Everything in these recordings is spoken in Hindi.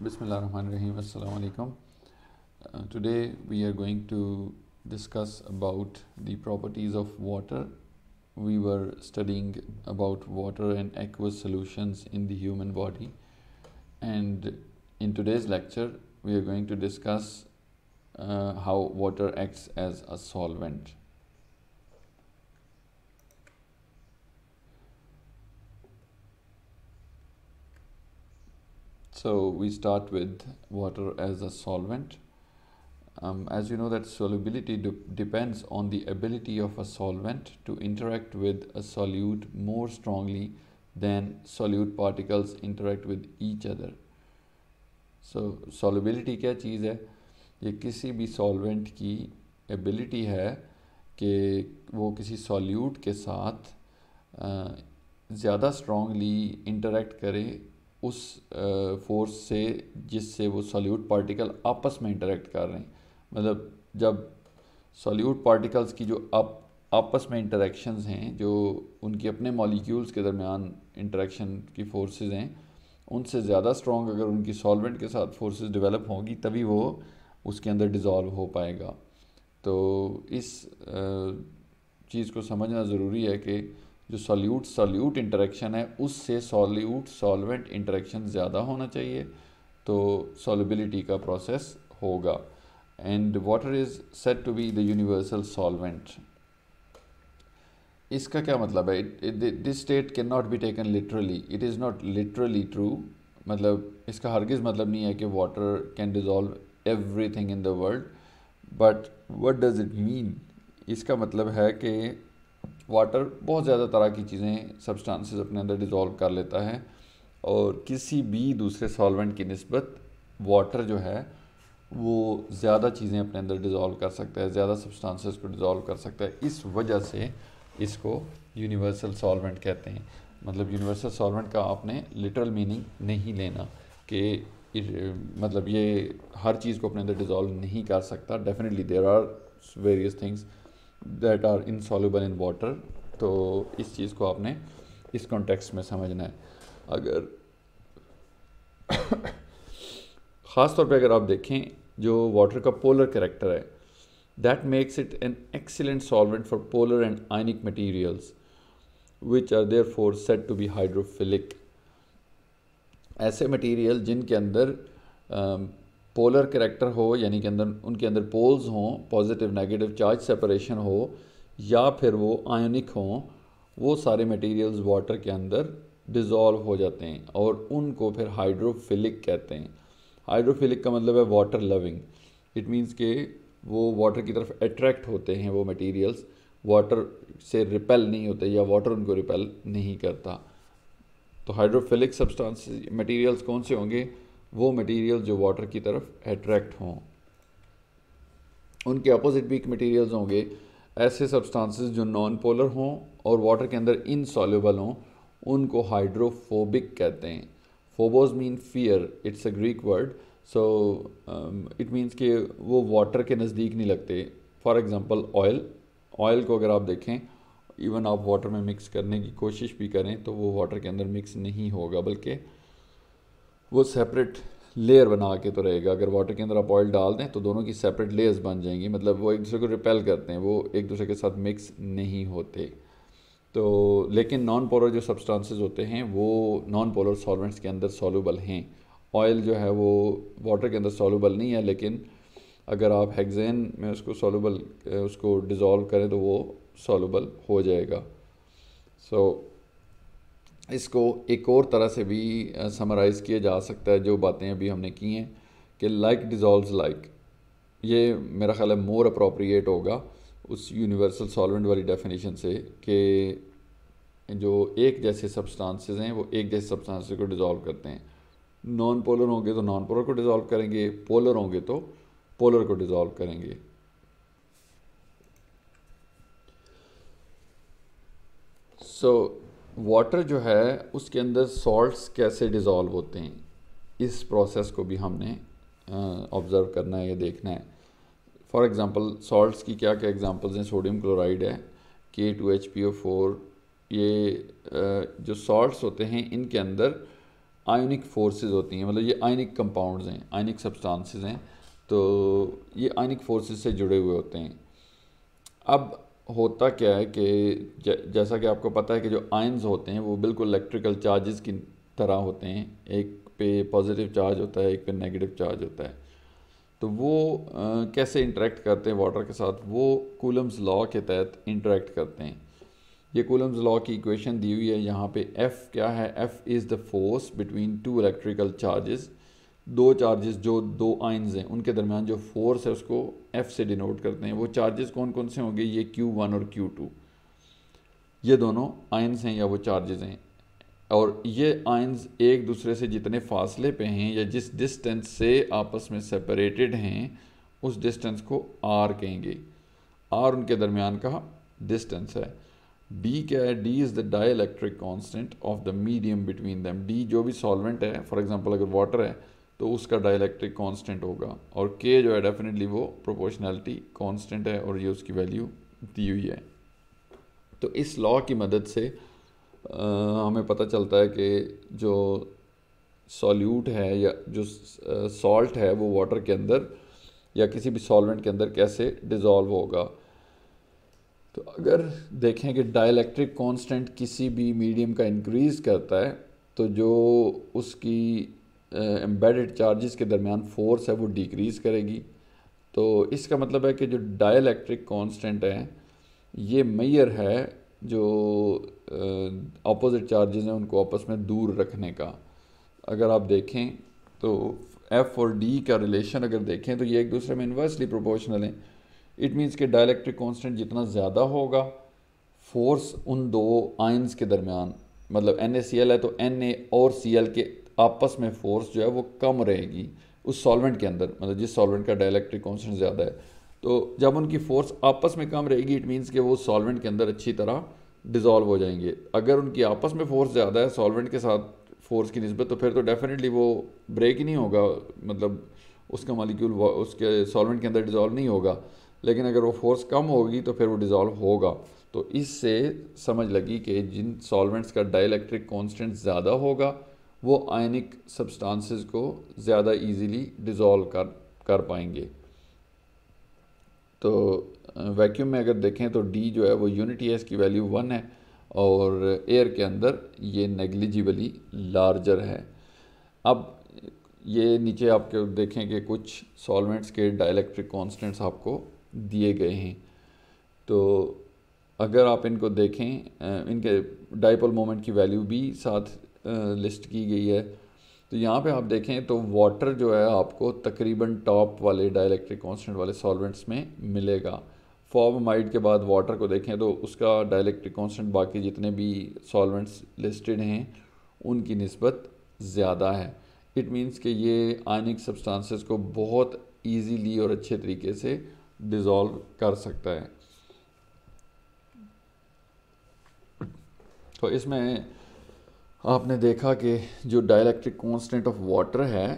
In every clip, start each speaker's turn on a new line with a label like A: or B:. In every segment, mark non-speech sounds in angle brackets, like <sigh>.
A: Bismillahirrahmanirrahim. Assalamu alaikum. Uh, today we are going to discuss about the properties of water. We were studying about water and aqueous solutions in the human body. And in today's lecture, we are going to discuss uh, how water acts as a solvent. So we start with water as a solvent. Um, as you know that solubility de depends on the ability of a solvent to interact with a solute more strongly than solute particles interact with each other. So solubility क्या चीज़ है ये किसी भी solvent की ability है कि वो किसी solute के साथ ज़्यादा strongly interact करे उस फोर्स से जिससे वो सॉल्यूट पार्टिकल आपस में इंटरेक्ट कर रहे हैं। मतलब जब सॉल्यूट पार्टिकल्स की जो आप आपस में इंटरेक्शंस हैं, जो उनकी अपने मॉलिक्यूल्स के दरमियान इंटरेक्शन की फोर्सेस हैं, उनसे ज़्यादा स्ट्रॉन्ग अगर उनकी सॉल्वेंट के साथ फोर्सेस डेवलप होंगी, तभी वो उसके अंदर डिज़ोल्व हो पाएगा। तो इस चीज़ को समझना ज़रूरी है कि जो सॉल्यूट सॉल्यूट इंटरेक्शन है, उससे सॉल्यूट सॉल्वेंट इंटरेक्शन ज़्यादा होना चाहिए तो सॉलिबिलिटी का प्रोसेस होगा। And water is said to be the universal solvent इसका क्या मतलब है? This state can not be taken literally it is not literally true मतलब इसका हरगिज़ मतलब नहीं है कि water can dissolve every thing in the world but what does it mean इसका मतलब है कि वाटर बहुत ज़्यादा तरह की चीज़ें सब्सटेंसेस अपने अंदर डिज़ोल्व कर लेता है और किसी भी दूसरे सॉल्वेंट की नस्बत वाटर जो है, वो ज़्यादा चीज़ें अपने अंदर डिज़ोल्व कर सकता है, ज़्यादा सब्सटेंसेस को डिज़ोल्व कर सकता है। इस वजह से इसको यूनिवर्सल सॉल्वेंट कहते हैं। मतलब यूनिवर्सल सॉल्वेंट का आपने लिटरल मीनिंग नहीं लेना कि मतलब ये हर चीज़ को अपने अंदर डिज़ोल्व नहीं कर सकता। Definitely there are various things that are insoluble in water तो इस चीज़ को आपने इस कॉन्टेक्स्ट में समझना है। अगर <coughs> ख़ास तौर पे अगर आप देखें, जो वाटर का पोलर करेक्टर है that makes it an excellent solvent for polar and ionic materials which are therefore said to be hydrophilic ऐसे मटीरियल जिनके अंदर पोलर करेक्टर हो, यानी कि अंदर, उनके अंदर पोल्स हों पॉजिटिव नेगेटिव चार्ज सेपरेशन हो, या फिर वो आयोनिक हों, वो सारे मटेरियल्स वाटर के अंदर डिज़ोल्व हो जाते हैं और उनको फिर हाइड्रोफिलिक कहते हैं। हाइड्रोफिलिक का मतलब है वाटर लविंग इट मीन्स के वो वाटर की तरफ़ अट्रैक्ट होते हैं वो मटेरियल्स वाटर से रिपेल नहीं होते या वाटर उनको रिपेल नहीं करता। तो हाइड्रोफिलिक सब्सटेंस मटेरियल्स कौन से होंगे? वो मटेरियल जो वाटर की तरफ़ अट्रैक्ट हों। उनके अपोजिट भी मटेरियल्स होंगे, ऐसे सब्सटेंसेस जो नॉन पोलर हों और वाटर के अंदर इनसॉल्युबल हों, उनको हाइड्रोफोबिक कहते हैं। Phobos mean fear it's a Greek word so it means कि वो वाटर के नज़दीक नहीं लगते। फॉर एग्ज़ाम्पल ऑयल ऑयल को अगर आप देखें इवन आप वाटर में मिक्स करने की कोशिश भी करें तो वो वाटर के अंदर मिक्स नहीं होगा, बल्कि वो सेपरेट लेयर बना के तो रहेगा। अगर वाटर के अंदर आप ऑयल डाल दें तो दोनों की सेपरेट लेयर्स बन जाएँगी। मतलब वो एक दूसरे को रिपेल करते हैं। वो एक दूसरे के साथ मिक्स नहीं होते। तो लेकिन नॉन पोलर जो सब्सटेंसेस होते हैं वो नॉन पोलर सॉल्वेंट्स के अंदर सॉल्युबल हैं। ऑयल जो है वो वाटर के अंदर सॉल्युबल नहीं है लेकिन अगर आप हेक्सेन में उसको सॉल्युबल उसको डिज़ोल्व करें तो वो सॉल्युबल हो जाएगा। सो so, इसको एक और तरह से भी समराइज़ किया जा सकता है जो बातें अभी हमने की हैं कि लाइक डिज़ोल्व लाइक ये मेरा ख्याल है मोर अप्रोप्रिएट होगा उस यूनिवर्सल सॉल्वेंट वाली डेफिनेशन से कि जो एक जैसे सब्सटेंसेस हैं वो एक जैसे सब्सटेंसेस को डिज़ोल्व करते हैं। नॉन पोलर होंगे तो नॉन पोलर को डिज़ोल्व करेंगे पोलर होंगे तो पोलर को डिज़ोल्व करेंगे। सो so, वाटर जो है, उसके अंदर सॉल्ट्स कैसे डिज़ोल्व होते हैं? इस प्रोसेस को भी हमने ऑब्ज़र्व करना है या देखना है। फॉर एग्ज़ाम्पल सॉल्ट्स की क्या क्या एग्ज़ाम्पल्स हैं? सोडियम क्लोराइड है K two H P O four ये जो सॉल्ट्स होते हैं, इनके अंदर आयनिक फोर्सेस होती हैं। मतलब ये आयनिक कंपाउंड्स हैं आयनिक सब्सटेंसेस हैं। तो ये आयनिक फोर्सेस से जुड़े हुए होते हैं। अब होता क्या है कि जैसा कि आपको पता है कि जो आयंस होते हैं वो बिल्कुल इलेक्ट्रिकल चार्जेस की तरह होते हैं। एक पे पॉजिटिव चार्ज होता है एक पे नेगेटिव चार्ज होता है। तो वो आ, कैसे इंटरेक्ट करते हैं वाटर के साथ? वो कूलम्स लॉ के तहत इंटरेक्ट करते हैं। ये कूलम्स लॉ की इक्वेशन दी हुई है। यहाँ पे एफ़ क्या है? F is the force between two electrical charges दो चार्जेस जो दो आइंस हैं, उनके दरमियान जो फोर्स है, उसको एफ़ से डिनोट करते हैं। वो चार्जेस कौन कौन से होंगे? ये क्यू वन और क्यू टू ये दोनों आइंस हैं या वो चार्जेस हैं? और ये आइंस एक दूसरे से जितने फासले पे हैं या जिस डिस्टेंस से आपस में सेपरेटेड हैं, उस डिस्टेंस को आर कहेंगे। आर उनके दरमियान का डिस्टेंस है। डी क्या है? D is the dielectric constant of the medium between them D जो भी सॉल्वेंट है फॉर एग्ज़ाम्पल अगर वाटर है तो उसका डाइलेक्ट्रिक कांस्टेंट होगा। और के जो है डेफिनेटली वो प्रोपोर्शनैलिटी कांस्टेंट है और ये उसकी वैल्यू दी हुई है। तो इस लॉ की मदद से आ, हमें पता चलता है कि जो सॉल्यूट है या जो सॉल्ट है वो वाटर के अंदर या किसी भी सॉल्वेंट के अंदर कैसे डिज़ोल्व होगा। तो अगर देखें कि डाइलेक्ट्रिक कांस्टेंट किसी भी मीडियम का इंक्रीज़ करता है तो जो उसकी एम्बेडेड चार्जेस के दरमियान फोर्स है, वो डिक्रीज़ करेगी। तो इसका मतलब है कि जो डाइलेक्ट्रिक कांस्टेंट है, ये मैयर है जो अपोजिट चार्जेस हैं उनको आपस में दूर रखने का। अगर आप देखें तो एफ़ और डी का रिलेशन अगर देखें तो ये एक दूसरे में इन्वर्सली प्रोपोर्शनल हैं। इट मीन्स कि डायलैक्ट्रिक कांस्टेंट जितना ज़्यादा होगा फोर्स उन दो आइंस के दरमियान मतलब एन है तो एन और CL के आपस में फोर्स जो है वो कम रहेगी उस सॉल्वेंट के अंदर मतलब जिस सॉल्वेंट का डायलैक्ट्रिक कॉन्सेंट ज़्यादा है। तो जब उनकी फोर्स आपस में कम रहेगी इट मीन्स कि वो सॉल्वेंट के अंदर अच्छी तरह डिज़ोल्व हो जाएँगे। अगर उनकी आपस में फोर्स ज़्यादा है सॉल्वेंट के साथ फोर्स की नस्बत तो फिर तो डेफिनेटली वो ब्रेक ही नहीं होगा मतलब उसका मालिक्यूल उसके सॉल्वेंट के अंदर डिज़ोल्व नहीं होगा। लेकिन अगर वो फोर्स कम होगी तो फिर वो डिज़ोल्व होगा। तो इससे समझ लगी कि जिन सॉल्वेंट्स का डाइलेक्ट्रिक कांस्टेंट ज़्यादा होगा वो आयनिक सब्सटेंसेस को ज़्यादा इजीली डिज़ोल्व कर कर पाएँगे। तो वैक्यूम में अगर देखें तो डी जो है वो यूनिटी एस की वैल्यू वन है और एयर के अंदर ये नेग्लिजिबली लार्जर है। अब ये नीचे आपके देखें कि कुछ सॉल्वेंट्स के डाइलेक्ट्रिक कांस्टेंट्स आपको दिए गए हैं। तो अगर आप इनको देखें इनके डाइपोल मोमेंट की वैल्यू भी साथ लिस्ट की गई है। तो यहाँ पे आप देखें तो वाटर जो है आपको तकरीबन टॉप वाले डाइलेक्ट्रिक कांस्टेंट वाले सॉल्वेंट्स में मिलेगा। फॉर्माइड के बाद वाटर को देखें तो उसका डाइलेक्ट्रिक कांस्टेंट बाकी जितने भी सॉल्वेंट्स लिस्टेड हैं, उनकी नस्बत ज़्यादा है। इट मीन्स कि ये आयनिक सब्सटेंसेस को बहुत ईजीली और अच्छे तरीके से डिज़ोल्व कर सकता है। तो इसमें आपने देखा कि जो डायलैक्ट्रिक कांस्टेंट ऑफ़ वाटर है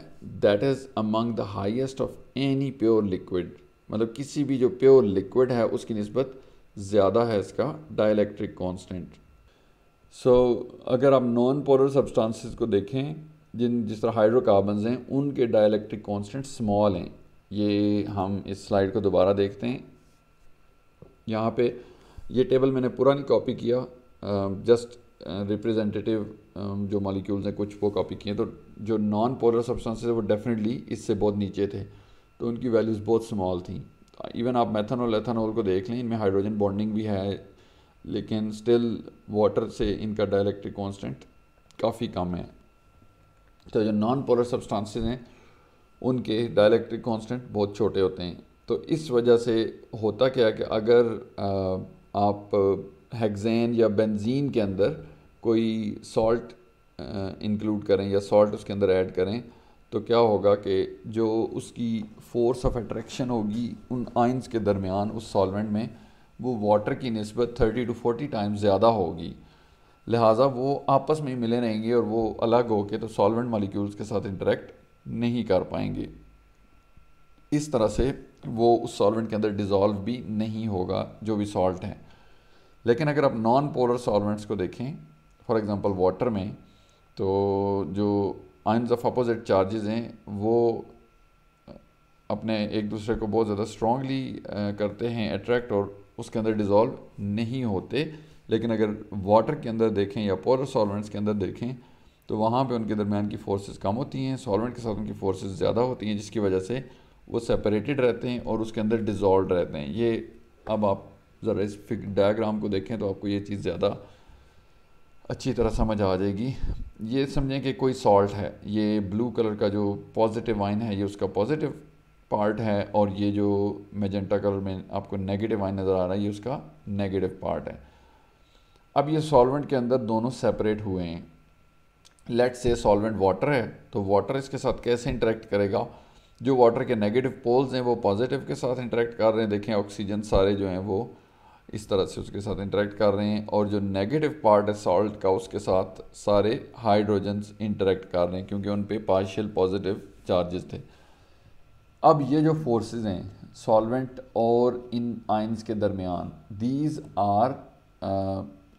A: that is among the highest of any pure liquid मतलब किसी भी जो प्योर लिक्विड है, उसकी नस्बत ज़्यादा है इसका डायलैक्ट्रिक कांस्टेंट सो अगर आप नॉन पोलर सब्सटेंसेस को देखें, जिन, जिस तरह हाइड्रोकार्बन्स हैं, उनके डायलैक्ट्रिक कांस्टेंट स्मॉल हैं. ये हम इस स्लाइड को दोबारा देखते हैं. यहाँ पे ये टेबल मैंने पुरानी कॉपी किया जस्ट रिप्रेजेंटेटिव जो मालिक्यूल्स हैं, कुछ वो कॉपी किए तो जो नॉन पोलर सब्सटेंसेस है, वो डेफिनेटली इससे बहुत नीचे थे। तो उनकी वैल्यूज़ बहुत स्मॉल थी। इवन आप मेथनॉल एथनॉल को देख लें, इनमें हाइड्रोजन बॉन्डिंग भी है, लेकिन स्टिल वाटर से इनका डायलैक्ट्रिक कांस्टेंट काफ़ी कम है। तो जो नॉन पोलर सब्सटेंसेस हैं, उनके डायलैक्ट्रिक कांस्टेंट बहुत छोटे होते हैं। तो इस वजह से होता क्या कि अगर आप हेक्सेन या बेंजीन के अंदर कोई सॉल्ट इंक्लूड करें या सॉल्ट उसके अंदर ऐड करें तो क्या होगा कि जो उसकी फोर्स ऑफ़ अट्रैक्शन होगी उन आइंस के दरमियान, उस सॉल्वेंट में, वो वाटर की नस्बत थर्टी टू फोर्टी टाइम्स ज़्यादा होगी। लिहाजा वो आपस में ही मिले रहेंगे और वो अलग होके तो सॉल्वेंट मालिक्यूल्स के साथ इंटरेक्ट नहीं कर पाएँगे। इस तरह से वो उस सॉल्वेंट के अंदर डिज़ोल्व भी नहीं होगा, जो भी सॉल्ट है। लेकिन अगर आप नॉन पोलर सॉल्वेंट्स को देखें फॉर एग्ज़ाम्पल वाटर में तो जो आइंस ऑफ़ अपोजिट चार्जेस हैं वो अपने एक दूसरे को बहुत ज़्यादा स्ट्रांगली करते हैं अट्रैक्ट और उसके अंदर डिज़ोल्व नहीं होते लेकिन अगर वाटर के अंदर देखें या पोलर सॉल्वेंट्स के अंदर देखें तो वहाँ पे उनके दरमियान की फोर्सेस कम होती हैं सॉल्वेंट के साथ उनकी फोर्सेस ज़्यादा होती हैं जिसकी वजह से वो सेपरेटेड रहते हैं और उसके अंदर डिज़ोल्व रहते हैं ये अब आप ज़रा इस डायग्राम को देखें तो आपको ये चीज़ ज़्यादा अच्छी तरह समझ आ जाएगी। ये समझें कि कोई सॉल्ट है, ये ब्लू कलर का जो पॉजिटिव आइन है, ये उसका पॉजिटिव पार्ट है और ये जो मेजेंटा कलर में आपको नेगेटिव आइन नज़र आ रहा है, ये उसका नेगेटिव पार्ट है। अब ये सॉल्वेंट के अंदर दोनों सेपरेट हुए हैं। लेट से सॉल्वेंट वाटर है तो वाटर इसके साथ कैसे इंटरेक्ट करेगा? जो वाटर के नेगेटिव पोल्स हैं, वो पॉजिटिव के साथ इंटरेक्ट कर रहे हैं। देखें ऑक्सीजन सारे जो हैं, वो इस तरह से उसके साथ इंटरेक्ट कर रहे हैं और जो नेगेटिव पार्ट है सॉल्ट का, उसके साथ सारे हाइड्रोजन्स इंटरेक्ट कर रहे हैं क्योंकि उन पर पार्शियल पॉजिटिव चार्जेस थे। अब ये जो फोर्सेस हैं सॉल्वेंट और इन आइंस के दरमियान these are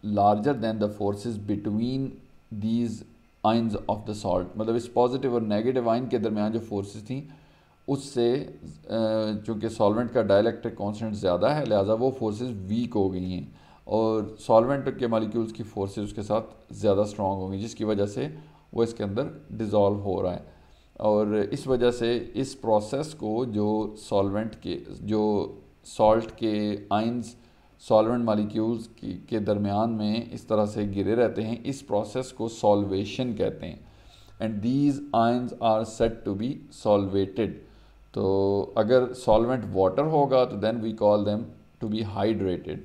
A: larger than the forces between these ions of the salt मतलब इस पॉजिटिव और नेगेटिव आइन के दरमियान जो फोर्सेस थी उससे चूँकि सॉल्वेंट का डायलैक्ट्रिक कांस्टेंट ज़्यादा है, लिहाजा वो फोर्सेस वीक हो गई हैं और सॉल्वेंट के मालिक्यूल्स की फोर्सेस उसके साथ ज़्यादा स्ट्रॉन्ग होंगी, जिसकी वजह से वो इसके अंदर डिज़ोल्व हो रहा है। और इस वजह से इस प्रोसेस को जो सॉल्वेंट के, जो सॉल्ट के आइंस सॉल्वेंट मालिक्यूल्स के दरमियान में इस तरह से गिरे रहते हैं, इस प्रोसेस को सॉल्वेशन कहते हैं। And these ions are said to be solvated तो अगर सॉल्वेंट वाटर होगा तो then we call them to be hydrated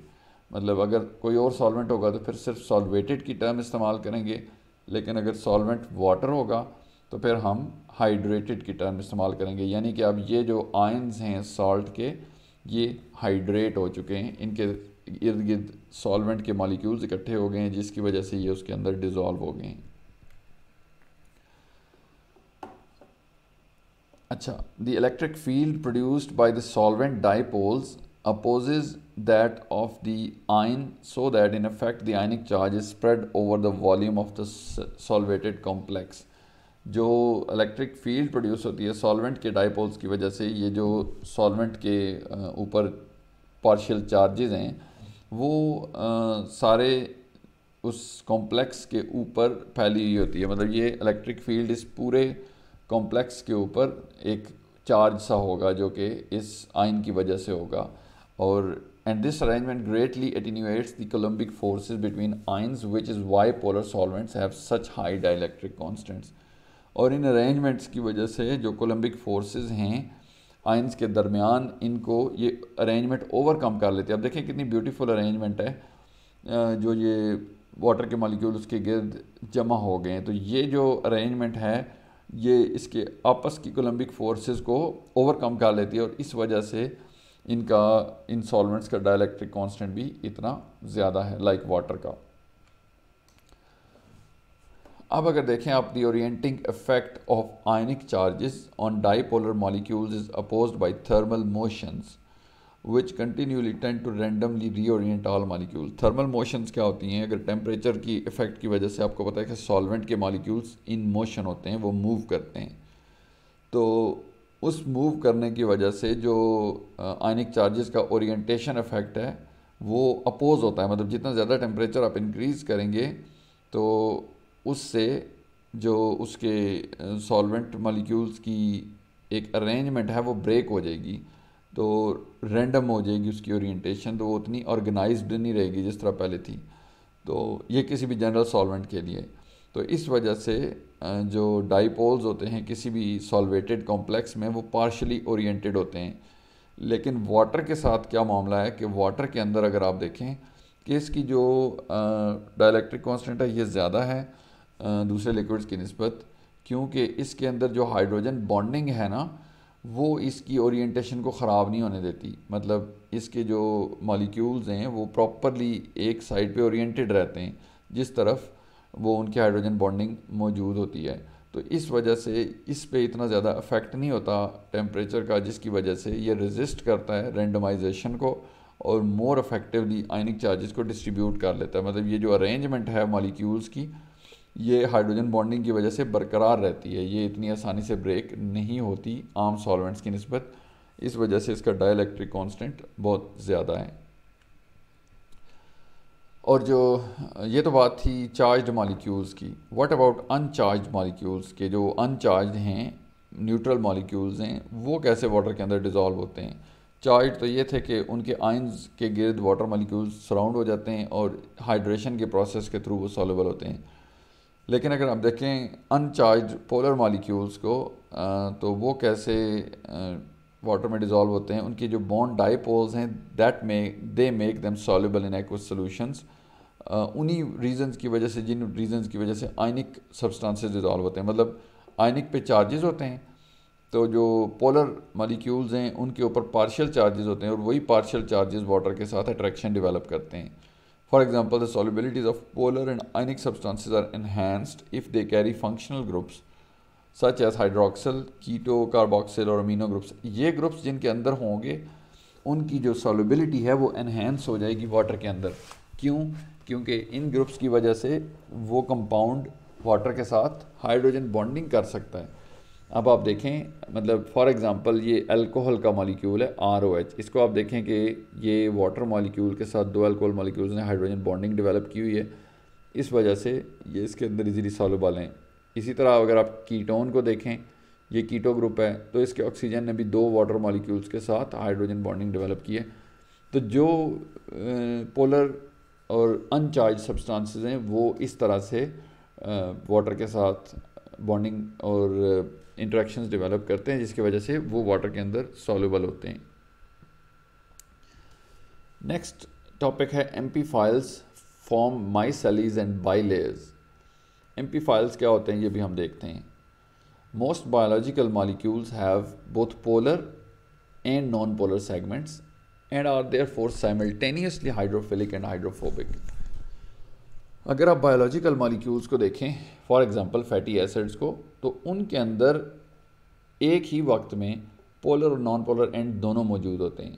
A: मतलब अगर कोई और सॉल्वेंट होगा तो फिर सिर्फ़ सॉल्वेटेड की टर्म इस्तेमाल करेंगे। लेकिन अगर सॉल्वेंट वाटर होगा तो फिर हम हाइड्रेटेड की टर्म इस्तेमाल करेंगे। यानी कि अब ये जो आयंस हैं सॉल्ट के, ये हाइड्रेट हो चुके हैं। इनके इर्द गिर्द सॉल्वेंट के मालिक्यूल्स इकट्ठे हो गए हैं, जिसकी वजह से ये उसके अंदर डिज़ोल्व हो गए हैं। अच्छा the electric field produced by the solvent dipoles opposes that of the ion so that in effect the ionic charge is spread over the volume of the solvated complex. जो इलेक्ट्रिक फ़ील्ड प्रोड्यूस होती है सॉल्वेंट के डाइपोल्स की वजह से ये जो सॉल्वेंट के ऊपर पार्शियल चार्जेस हैं वो आ, सारे उस कॉम्प्लेक्स के ऊपर फैली हुई होती है। मतलब ये इलेक्ट्रिक फ़ील्ड इस पूरे कॉम्प्लेक्स के ऊपर एक चार्ज सा होगा जो कि इस आइन की वजह से होगा। और and this arrangement greatly attenuates the coulombic forces between ions which is why polar solvents have such high dielectric constants और इन अरेंजमेंट्स की वजह से जो कोलम्बिक फोर्सेस हैं आइंस के दरमियान, इनको ये अरेंजमेंट ओवरकम कर लेते हैं। अब देखें कितनी ब्यूटीफुल अरेंजमेंट है। जो ये वाटर के मालिक्यूल उसके गिर्द जमा हो गए हैं। तो ये जो अरेंजमेंट है ये इसके आपस की कोलम्बिक फोर्सेस को ओवरकम कर लेती है और इस वजह से इनका इन सॉल्वेंट्स का डायलैक्ट्रिक कांस्टेंट भी इतना ज़्यादा है लाइक वाटर का। अब अगर देखें आप the orienting effect of ionic charges on dipolar molecules is opposed by thermal motions which continually tend to randomly reorient all molecule thermal motions क्या होती हैं? अगर टेम्परेचर की इफ़ेक्ट की वजह से आपको पता है कि सॉल्वेंट के मालिक्यूल्स इन मोशन होते हैं, वो मूव करते हैं। तो उस मूव करने की वजह से जो आयनिक चार्जेस का ओरिएंटेशन इफ़ेक्ट है, वो अपोज होता है। मतलब जितना ज़्यादा टेम्परेचर आप इंक्रीज़ करेंगे तो उससे जो उसके सॉल्वेंट मॉलिक्यूल्स की एक अरेंजमेंट है, वो ब्रेक हो जाएगी। तो रैंडम हो जाएगी उसकी ओरिएंटेशन तो वो उतनी ऑर्गेनाइज्ड नहीं रहेगी जिस तरह पहले थी। तो ये किसी भी जनरल सॉल्वेंट के लिए। तो इस वजह से जो डाइपोल्स होते हैं, किसी भी सॉल्वेटेड कॉम्प्लेक्स में, वो पार्शली ओरिएंटेड होते हैं। लेकिन वाटर के साथ क्या मामला है कि वाटर के अंदर अगर आप देखें, कि इसकी जो डायलैक्ट्रिक कांस्टेंट है, ये ज़्यादा है दूसरे लिक्विड्स की नस्बत, क्योंकि इसके अंदर जो हाइड्रोजन बॉन्डिंग है ना वो इसकी ओरिएंटेशन को ख़राब नहीं होने देती। मतलब इसके जो मॉलिक्यूल्स हैं, वो प्रॉपरली एक साइड पे ओरिएंटेड रहते हैं। जिस तरफ़ वो उनकी हाइड्रोजन बॉन्डिंग मौजूद होती है। तो इस वजह से इस पे इतना ज़्यादा अफेक्ट नहीं होता टेम्परेचर का, जिसकी वजह से ये रेजिस्ट करता है रेंडमाइजेशन को और मोर अफेक्टिवली आइनिक चार्जेस को डिस्ट्रीब्यूट कर लेता है। मतलब ये जो अरेंजमेंट है मॉलिक्यूल्स की ये हाइड्रोजन बॉन्डिंग की वजह से बरकरार रहती है। ये इतनी आसानी से ब्रेक नहीं होती, आम सॉल्वेंट्स की नस्बत। इस वजह से इसका डाइलेक्ट्रिक कांस्टेंट बहुत ज़्यादा है। और जो, ये तो बात थी चार्ज मालिक्यूल्स की। व्हाट अबाउट अनचार्ज मालिक्यूल्स के? जो अनचार्ज हैं न्यूट्रल मालिक्यूल्स हैं, वो कैसे वाटर के अंदर डिज़ोल्व होते हैं? चार्ज तो ये थे कि उनके आइंस के गिर्द वाटर मालिक्यूल्स सराउंड हो जाते हैं और हाइड्रेशन के प्रोसेस के थ्रू वो सॉलेबल होते हैं। लेकिन अगर आप देखें अनचार्ज पोलर मालिक्यूल्स को तो वो कैसे वाटर में डिज़ोल्व होते हैं, उनकी जो बॉन्ड डाईपोल्स हैं that may they make them soluble in aqueous solutions उन्हीं रीजंस की वजह से, जिन रीजंस की वजह से आयनिक सब्सटेंसेस डिज़ोल्व होते हैं मतलब आयनिक पे चार्जेस होते हैं तो जो पोलर मालिक्यूल्स हैं, उनके ऊपर पार्शियल चार्जेस होते हैं और वही पार्शियल चार्जेस वाटर के साथ अट्रैक्शन डेवलप करते हैं। For example the solubilities of polar and ionic substances are enhanced if they carry functional groups such as hydroxyl keto carboxyl और अमीनो ग्रुप्स ये ग्रुप्स जिनके अंदर होंगे, उनकी जो सॉलिबिलिटी है वो एनहेंस हो जाएगी वाटर के अंदर. क्यों? क्योंकि इन ग्रुप्स की वजह से वो कंपाउंड वाटर के साथ हाइड्रोजन बॉन्डिंग कर सकता है. अब आप देखें मतलब फॉर एग्ज़ाम्पल ये अल्कोहल का मॉलिक्यूल है आर ओ एच इसको आप देखें कि ये वाटर मॉलिक्यूल के साथ दो अल्कोहल मॉलिक्यूल्स ने हाइड्रोजन बॉन्डिंग डेवलप की हुई है। इस वजह से ये इसके अंदर इजीली सॉलेबल हैं। इसी तरह अगर आप कीटोन को देखें, ये कीटो ग्रुप है तो इसके ऑक्सीजन ने भी दो वाटर मॉलिक्यूल्स के साथ हाइड्रोजन बॉन्डिंग डेवलप की है। तो जो पोलर और अनचार्ज सब्सटेंसेस हैं, वो इस तरह से वाटर के साथ बॉन्डिंग और इंट्रैक्शंस डेवलप करते हैं, जिसकी वजह से वो वाटर के अंदर सॉल्यूबल होते हैं। नेक्स्ट टॉपिक है amphiphiles form micelles and bilayers amphiphiles क्या होते हैं, ये भी हम देखते हैं। Most biological molecules have both polar and non polar segments and are therefore simultaneously hydrophilic and hydrophobic अगर आप बायोलॉजिकल मालिक्यूल्स को देखें फॉर एग्जांपल फैटी एसिड्स को तो उनके अंदर एक ही वक्त में पोलर और नॉन पोलर एंड दोनों मौजूद होते हैं।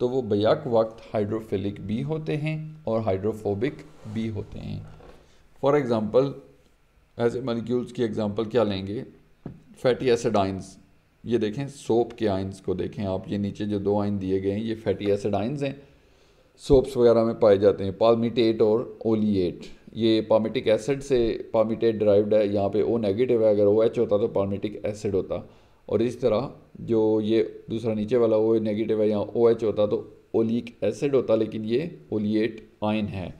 A: तो वो बैक वक्त हाइड्रोफिलिक भी होते हैं और हाइड्रोफोबिक भी होते हैं। फॉर एग्ज़ाम्पल ऐसे मालिक्यूल्स की एग्ज़ाम्पल क्या लेंगे? फैटी एसिड आइंस ये देखें सोप के आइंस को देखें। आप ये नीचे जो दो आइन दिए गए हैं, ये फैटी एसिड आइंस हैं। सोप्स वगैरह में पाए जाते हैं। पालमिटेट और ओलिएट ये पामिटिक एसिड से पामिटेट ड्राइव्ड है। यहाँ पे ओ नेगेटिव है। अगर ओ एच होता तो पामिटिक एसिड होता। और इस तरह जो ये दूसरा नीचे वाला ओ नेगेटिव है यहाँ ओ एच होता तो ओलिक एसिड होता। लेकिन ये ओलिएट आयन है।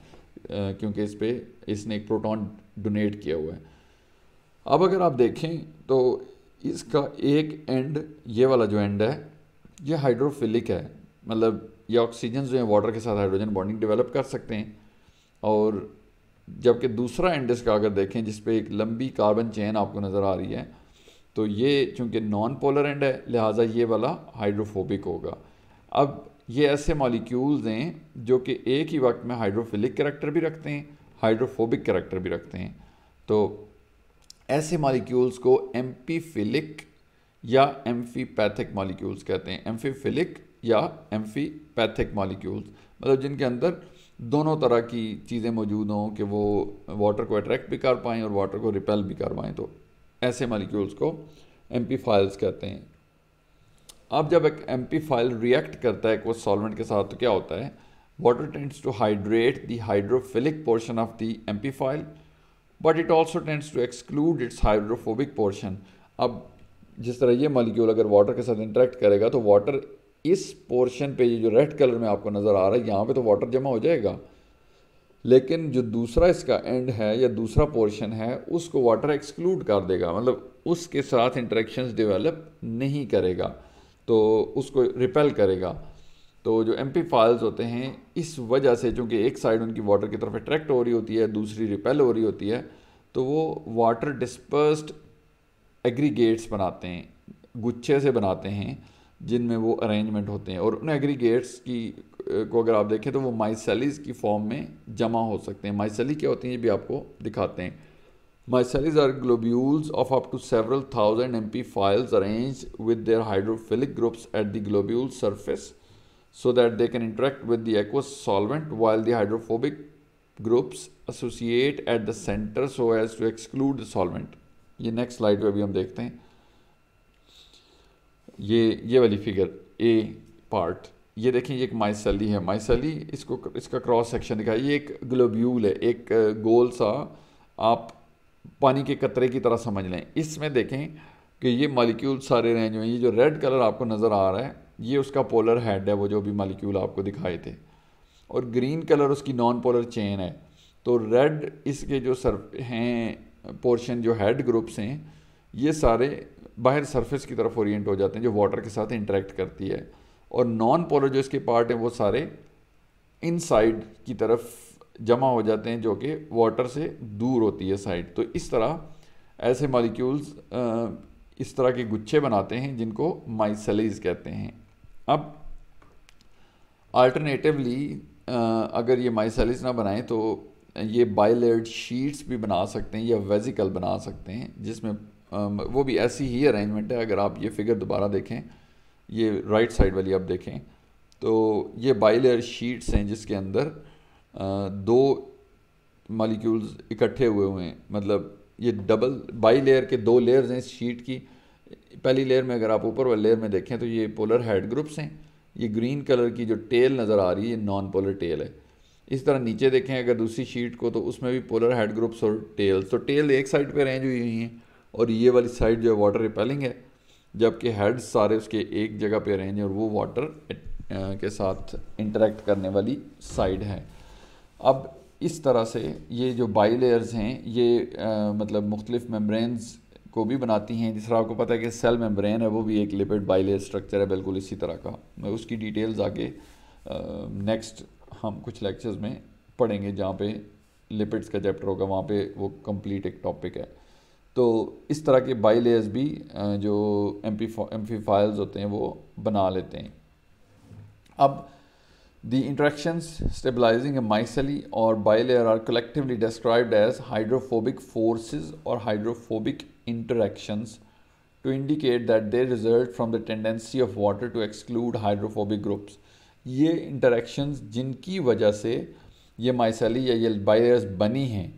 A: क्योंकि इस पर इसने एक प्रोटॉन डोनेट किया हुआ है। अब अगर आप देखें तो इसका एक एंड ये वाला जो एंड है, ये हाइड्रोफिलिक है। मतलब ये ऑक्सीजन जो है वाटर के साथ हाइड्रोजन बॉन्डिंग डेवलप कर सकते हैं। और जबकि दूसरा एंड का अगर देखें, जिस पे एक लंबी कार्बन चेन आपको नज़र आ रही है तो ये चूँकि नॉन पोलर एंड है, लिहाजा ये वाला हाइड्रोफोबिक होगा। अब ये ऐसे मॉलिक्यूल्स हैं, जो कि एक ही वक्त में हाइड्रोफिलिक करेक्टर भी रखते हैं हाइड्रोफोबिक करेक्टर भी रखते हैं। तो ऐसे मॉलिक्यूल्स को एम्पीफिलिक या एम्फीपैथिक मॉलिक्यूल्स कहते हैं। एम्फीफिलिक या एम्फीपैथिक मॉलिक्यूल्स मतलब जिनके अंदर दोनों तरह की चीज़ें मौजूद हों कि वो वाटर को अट्रैक्ट भी कर पाएँ और वाटर को रिपेल भी कर पाएँ तो ऐसे मालिक्यूल्स को एम कहते हैं। अब जब एक एम रिएक्ट करता है वो सॉल्वेंट के साथ तो क्या होता है? Water tends to hydrate hydrophilic portion of the amphiphile but it also tends to exclude its hydrophobic portion अब जिस तरह ये मालिक्यूल अगर वाटर के साथ इंटरेक्ट करेगा तो वाटर इस पोर्शन पे ये जो रेड कलर में आपको नज़र आ रहा है, यहाँ पे तो वाटर जमा हो जाएगा। लेकिन जो दूसरा इसका एंड है या दूसरा पोर्शन है, उसको वाटर एक्सक्लूड कर देगा। मतलब उसके साथ इंटरेक्शंस डेवलप नहीं करेगा तो उसको रिपेल करेगा। तो जो एम फाइल्स होते हैं, इस वजह से चूँकि एक साइड उनकी वाटर की तरफ़ अट्रैक्ट हो रही होती है, दूसरी रिपेल हो रही होती है तो वो वाटर डिस्पर्स्ड एग्रीगेट्स बनाते हैं, गुच्छे से बनाते हैं। जिनमें वो अरेंजमेंट होते हैं। और उन एग्रीगेट्स की को अगर आप देखें तो वो माइसेलिस की फॉर्म में जमा हो सकते हैं। माइसेली क्या होती हैं, ये भी आपको दिखाते हैं। Micelles are globules of up to several thousand amphiphiles arrange with their hydrophilic groups at the globule surface so that they can interact with the aqueous solvent while the hydrophobic groups associate at the centre so as to exclude the solvent ये नेक्स्ट स्लाइड पे भी हम देखते हैं। ये ये वाली फिगर ए पार्ट ये देखें, ये एक माइसली है। माइसली इसको, इसका क्रॉस सेक्शन दिखा ये एक ग्लोब्यूल है, एक गोल सा आप पानी के कतरे की तरह समझ लें। इसमें देखें कि ये मालिक्यूल सारे रेंज में ये जो रेड कलर आपको नज़र आ रहा है, ये उसका पोलर हेड है, वो जो भी मालिक्यूल आपको दिखाए थे। और ग्रीन कलर उसकी नॉन पोलर चेन है। तो रेड इसके जो सर हैं पोर्शन जो हेड ग्रुप्स हैं, ये सारे बाहर सरफेस की तरफ़ ओरिएंट हो जाते हैं, जो वाटर के साथ इंटरेक्ट करती है। और नॉन पोलर जो इसके पार्ट हैं, वो सारे इनसाइड की तरफ़ जमा हो जाते हैं, जो कि वाटर से दूर होती है साइड तो इस तरह ऐसे मालिक्यूल्स इस तरह के गुच्छे बनाते हैं, जिनको माइसेलीज कहते हैं। अब अल्टरनेटिवली अगर ये माइसेलीज ना बनाएँ तो ये बाइलेड शीट्स भी बना सकते हैं या वेजिकल बना सकते हैं, जिसमें वो भी ऐसी ही अरेंजमेंट है, अगर आप ये फिगर दोबारा देखें, ये राइट साइड वाली आप देखें तो ये बाइलेयर शीट्स हैं जिसके अंदर दो मालिक्यूल्स इकट्ठे हुए हुए हैं। मतलब ये डबल बाई लेयर के दो लेयर्स हैं इस शीट की। पहली लेयर में अगर आप ऊपर वाले लेयर में देखें तो ये पोलर हेड ग्रुप्स हैं। ये ग्रीन कलर की जो टेल नज़र आ रही है नॉन पोलर टेल है। इस तरह नीचे देखें, अगर दूसरी शीट को तो उसमें भी पोलर हेड ग्रुप्स और टेल्स तो टेल एक साइड पे रेंज हुई हुई हैं। और ये वाली साइड जो है वाटर रिपेलिंग है जबकि हेड्स सारे उसके एक जगह पे रेंज और वो वाटर के साथ इंटरेक्ट करने वाली साइड है। अब इस तरह से ये जो बाई लेयर्स हैं ये आ, मतलब मुख्तलिफ़ मेम्ब्रेन्स को भी बनाती हैं। जिस तरह आपको पता है कि सेल मेम्ब्रेन है वो भी एक लिपिड बाई लेयर स्ट्रक्चर है बिल्कुल इसी तरह का। मैं उसकी डिटेल्स आगे नेक्स्ट हम कुछ लेक्चर्स में पढ़ेंगे जहाँ पे लिपिड्स का चैप्टर होगा वहाँ पे वो कंप्लीट एक टॉपिक है। तो इस तरह के बाई लेयर्स भी जो एम पी फाइल्स होते हैं, वो बना लेते हैं। अब द इंट्रैक्शंस स्टेबलाइजिंग माइसली और bilayer are collectively described as hydrophobic force और hydrophobic interactions to indicate that they result from the tendency of water to exclude hydrophobic groups ये इंटरेक्शन जिनकी वजह से ये माइसली या ये बाई लेयर्स बनी हैं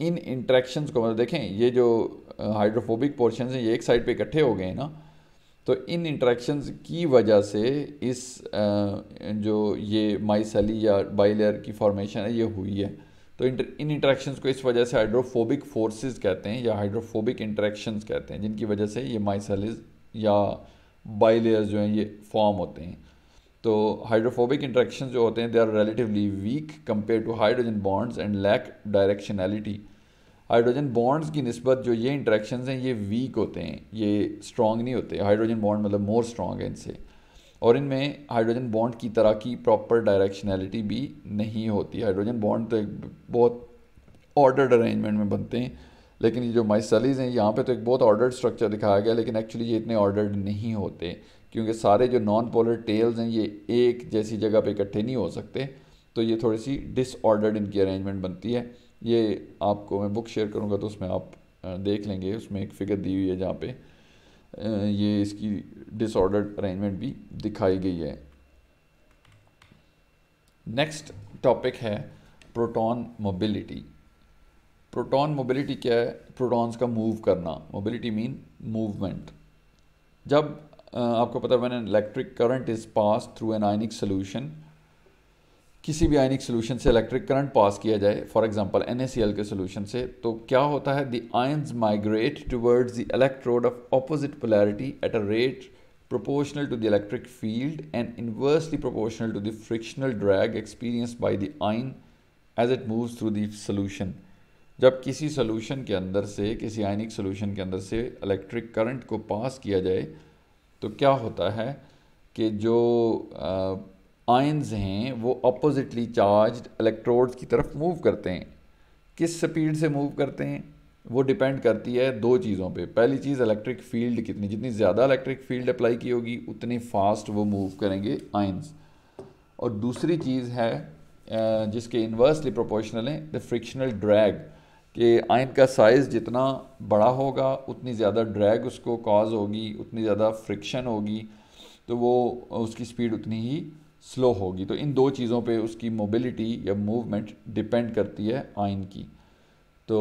A: इन इंटरेक्शंस को मतलब देखें, ये जो हाइड्रोफोबिक पोर्शन हैं, ये एक साइड पे इकट्ठे हो गए हैं ना तो इन इंट्रैक्शंस की वजह से इस जो ये माइसली या बाइलेयर की फॉर्मेशन है, ये हुई है। तो इन इंट्रैक्शंस को इस वजह से हाइड्रोफोबिक फोर्सेस कहते हैं या हाइड्रोफोबिक इंट्रैक्शंस कहते हैं, जिनकी वजह से ये माइसलीज या बाइलेयर्स जो हैं, ये फॉर्म होते हैं। तो हाइड्रोफोबिक इंट्रैक्शन जो होते हैं they are relatively weak compare to hydrogen bonds and lack directionality hydrogen bonds की नस्बत जो ये इंट्रैक्शन हैं, ये वीक होते हैं, ये स्ट्रॉन्ग नहीं होते. हाइड्रोजन बॉन्ड मतलब मोर स्ट्रॉन्ग है इनसे. और इनमें हाइड्रोजन बॉन्ड की तरह की प्रॉपर डायरेक्शनैलिटी भी नहीं होती. हाइड्रोजन बॉन्ड तो एक बहुत ऑर्डर्ड अरेंजमेंट में बनते हैं, लेकिन ये जो माइसलीज हैं, यहाँ पे तो एक बहुत ऑर्डर्ड स्ट्रक्चर दिखाया गया, लेकिन एक्चुअली ये इतने ऑर्डर्ड नहीं होते. क्योंकि सारे जो नॉन पोलर टेल्स हैं, ये एक जैसी जगह पे इकट्ठे नहीं हो सकते तो ये थोड़ी सी डिसऑर्डर्ड इनकी अरेंजमेंट बनती है। ये आपको मैं बुक शेयर करूँगा तो उसमें आप देख लेंगे। उसमें एक फ़िगर दी हुई है जहाँ पे ये इसकी डिसऑर्डर्ड अरेंजमेंट भी दिखाई गई है। नेक्स्ट टॉपिक है प्रोटॉन मोबिलिटी प्रोटॉन मोबिलिटी क्या है? प्रोटॉन्स का मूव करना। मोबिलिटी मीन मूवमेंट जब आपको पता है when electric current is pass through an ionic solution किसी भी आयनिक सोल्यूशन से इलेक्ट्रिक करंट पास किया जाए फॉर एग्जांपल एन के सोल्यूशन से तो क्या होता है? The ions migrate towards the electrode of opposite polarity at a rate proportional to the electric field and inversely proportional to the frictional drag experienced by the ion as it moves through the solution. जब किसी सोल्यूशन के अंदर से, किसी आयनिक सोल्यूशन के अंदर से इलेक्ट्रिक करंट को पास किया जाए तो क्या होता है कि जो आयंस हैं, वो अपोजिटली चार्ज इलेक्ट्रोड्स की तरफ़ मूव करते हैं। किस स्पीड से मूव करते हैं? वो डिपेंड करती है दो चीज़ों पे। पहली चीज़ इलेक्ट्रिक फ़ील्ड कितनी, जितनी ज़्यादा इलेक्ट्रिक फ़ील्ड अप्लाई की होगी, उतनी फास्ट वो मूव करेंगे आयंस और दूसरी चीज़ है जिसके इन्वर्सली प्रोपोर्शनल है द फ्रिक्शनल ड्रैग कि आयन का साइज़ जितना बड़ा होगा, उतनी ज़्यादा ड्रैग उसको कॉज होगी, उतनी ज़्यादा फ्रिक्शन होगी तो वो, उसकी स्पीड उतनी ही स्लो होगी। तो इन दो चीज़ों पे उसकी मोबिलिटी या मूवमेंट डिपेंड करती है आइन की। तो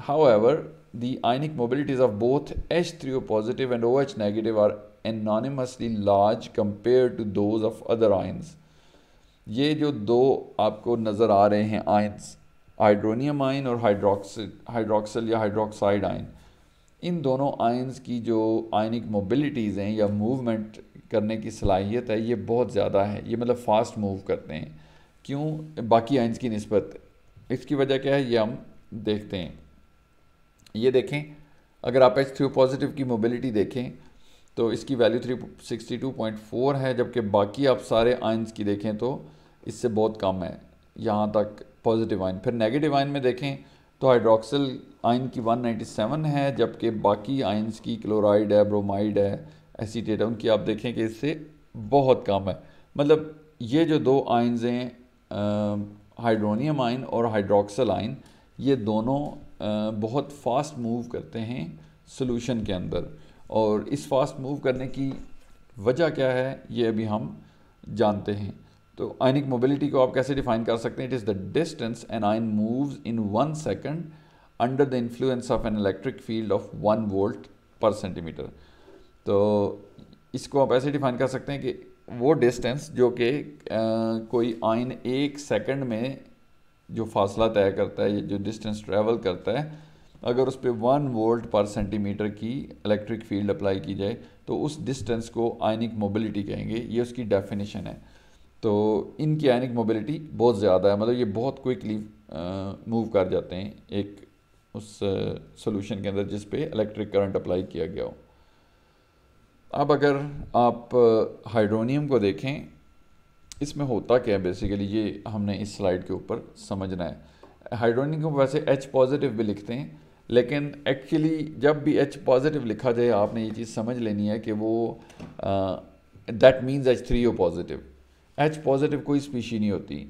A: however the ionic mobilities of both H three O positive and O H negative are anomalously large compare to those of other ions ये जो दो आपको नज़र आ रहे हैं आइन्स हाइड्रोनियम आइन और हाइड्रोक्सिल हाइड्रोक्सिल या हाइड्रोक्साइड आइन इन दोनों आइन्स की जो आइनिक मोबिलिटीज़ हैं या मूवमेंट करने की सलाहियत है, ये बहुत ज़्यादा है। ये मतलब फ़ास्ट मूव करते हैं। क्यों? बाकी आइंस की नस्बत। इसकी वजह क्या है? ये हम देखते हैं। ये देखें। अगर आप एच थ्री पॉजिटिव की मोबिलिटी देखें तो इसकी value three sixty two point four है, जबकि बाकी आप सारे आइंस की देखें तो इससे बहुत कम है। यहाँ तक पॉजिटिव आइन फिर नेगेटिव आइन में देखें तो हाइड्रोक्सिल आइन की 197 है जबकि बाकी आइंस की क्लोराइड है ब्रोमाइड है एसीटेट है उनकी आप देखें कि इससे बहुत कम है। मतलब ये जो दो आइंस हैं हाइड्रोनियम आइन और हाइड्रोक्सल आइन ये दोनों आ, बहुत फास्ट मूव करते हैं सोल्यूशन के अंदर। और इस फास्ट मूव करने की वजह क्या है ये अभी हम जानते हैं। तो आइनिक मोबिलिटी को आप कैसे डिफाइन कर सकते हैं? It is the distance an ion moves in one second under the influence of an electric field of one volt per centimetre तो इसको आप ऐसे डिफाइन कर सकते हैं कि वो डिस्टेंस जो कि कोई आइन एक सेकंड में जो फासला तय करता है, जो डिस्टेंस ट्रैवल करता है, अगर उस पर वन वोल्ट पर सेंटीमीटर की इलेक्ट्रिक फ़ील्ड अप्लाई की जाए तो उस डिस्टेंस को आइनिक मोबिलिटी कहेंगे। ये उसकी डेफिनेशन है। तो इनकी आइनिक मोबिलिटी बहुत ज़्यादा है। मतलब ये बहुत क्विकली मूव कर जाते हैं एक उस सोल्यूशन के अंदर जिस पे इलेक्ट्रिक करंट अप्लाई किया गया हो। अब अगर आप हाइड्रोनियम को देखें, इसमें होता क्या है? बेसिकली ये हमने इस स्लाइड के ऊपर समझना है। हाइड्रोनियम को वैसे एच पॉजिटिव भी लिखते हैं, लेकिन एक्चुअली जब भी एच पॉजिटिव लिखा जाए, आपने ये चीज़ समझ लेनी है कि वो that means H three O positive H positive कोई स्पीशी नहीं होती।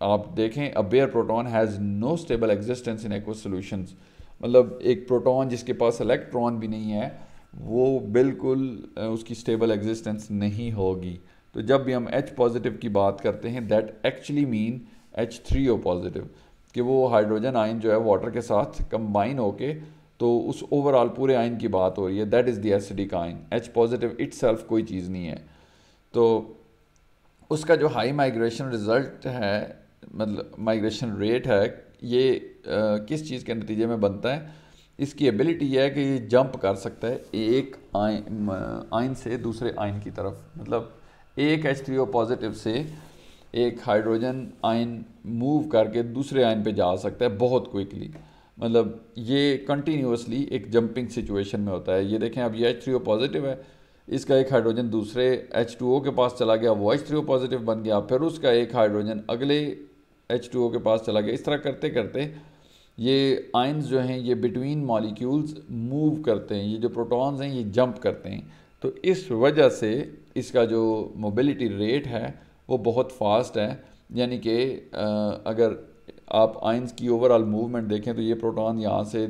A: आप देखें a bare proton has no stable existence in aqueous solutions मतलब एक प्रोटॉन जिसके पास इलेक्ट्रॉन भी नहीं है, वो बिल्कुल उसकी स्टेबल एग्जिस्टेंस नहीं होगी। तो जब भी हम एच पॉजिटिव की बात करते हैं that actually mean H three O positive कि वो हाइड्रोजन आइन जो है वाटर के साथ कंबाइन होके तो उस ओवरऑल पूरे आइन की बात हो रही है। That is the acidic ion H positive it कोई चीज़ नहीं है। तो उसका जो हाई माइग्रेशन रिज़ल्ट है मतलब माइग्रेशन रेट है ये आ, किस चीज़ के नतीजे में बनता है? इसकी एबिलिटी यह है कि ये जंप कर सकता है एक आइन से दूसरे आइन की तरफ़। मतलब एक एच थ्री ओ पॉजिटिव से एक हाइड्रोजन आइन मूव करके दूसरे आइन पे जा सकता है बहुत क्विकली मतलब ये कंटिन्यूसली एक जंपिंग सिचुएशन में होता है। ये देखें अब ये एच थ्री ओ पॉजिटिव है इसका एक हाइड्रोजन दूसरे एच टू ओ के पास चला गया, वो एच थ्री पॉजिटिव बन गया, फिर उसका एक हाइड्रोजन अगले एच टू ओ के पास चला गया। इस तरह करते करते ये आइंस जो हैं, ये बिटवीन मॉलिक्यूल्स मूव करते हैं, ये जो प्रोटॉन्स हैं, ये जंप करते हैं। तो इस वजह से इसका जो मोबिलिटी रेट है, वो बहुत फास्ट है। यानी कि अगर आप आइंस की ओवरऑल मूवमेंट देखें तो ये प्रोटॉन यहाँ से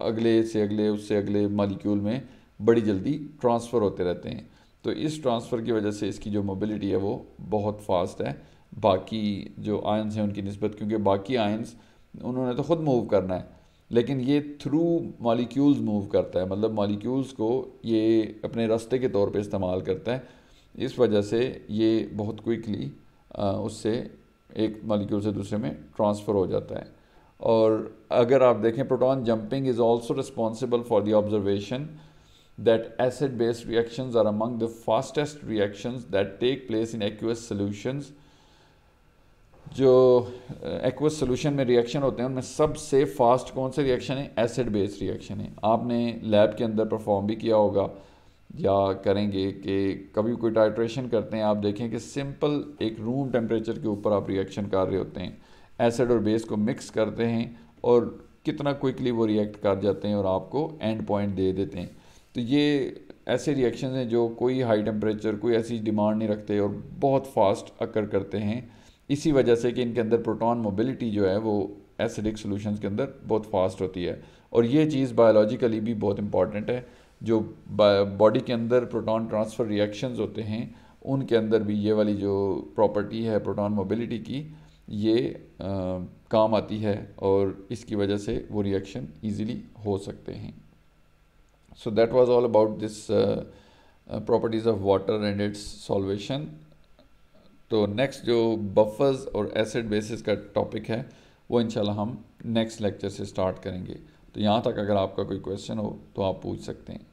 A: अगले से अगले, उससे अगले मॉलिक्यूल में बड़ी जल्दी ट्रांसफ़र होते रहते हैं। तो इस ट्रांसफ़र की वजह से इसकी जो मोबिलिटी है वो बहुत फास्ट है। बाकी जो आयंस हैं उनकी नस्बत, क्योंकि बाकी आयंस उन्होंने तो ख़ुद मूव करना है। लेकिन ये थ्रू मॉलिक्यूल्स मूव करता है। मतलब मॉलिक्यूल्स को ये अपने रास्ते के तौर पे इस्तेमाल करता है। इस वजह से ये बहुत क्विकली उससे एक मॉलिक्यूल से दूसरे में ट्रांसफ़र हो जाता है। और अगर आप देखें, proton jumping is also responsible for the observation. That acid based reactions are among the fastest reactions that take place in aqueous solutions. जो एक्वस सोल्यूशन में रिएक्शन होते हैं, उनमें सबसे फास्ट कौन से रिएक्शन है? एसिड बेस्ड रिएक्शन है। आपने लैब के अंदर परफॉर्म भी किया होगा, या करेंगे कि कभी कोई टाइट्रेशन करते हैं, आप देखें कि सिंपल एक रूम टेम्परेचर के ऊपर आप रिएक्शन कर रहे होते हैं। एसिड और बेस को मिक्स करते हैं और कितना क्विकली वो रिएक्ट कर जाते हैं और आपको एंड पॉइंट दे देते हैं। तो ये ऐसे रिएक्शन हैं जो कोई हाई टेम्परेचर कोई ऐसी डिमांड नहीं रखते और बहुत फास्ट अकर करते हैं। इसी वजह से कि इनके अंदर प्रोटॉन मोबिलिटी जो है वो एसिडिक सोल्यूशन के अंदर बहुत फास्ट होती है। और ये चीज़ बायोलॉजिकली भी बहुत इंपॉर्टेंट है। जो बॉडी के अंदर प्रोटॉन ट्रांसफ़र रिएक्शंस होते हैं उनके अंदर भी ये वाली जो प्रॉपर्टी है प्रोटॉन मोबिलिटी की ये आ, काम आती है और इसकी वजह से वो रिएक्शन इजीली हो सकते हैं। So all about this uh, uh, properties of water and its solvation तो नेक्स्ट जो बफर्स और एसिड बेसिस का टॉपिक है वो इंशाल्लाह हम नेक्स्ट लेक्चर से स्टार्ट करेंगे। तो यहाँ तक अगर आपका कोई क्वेश्चन हो तो आप पूछ सकते हैं।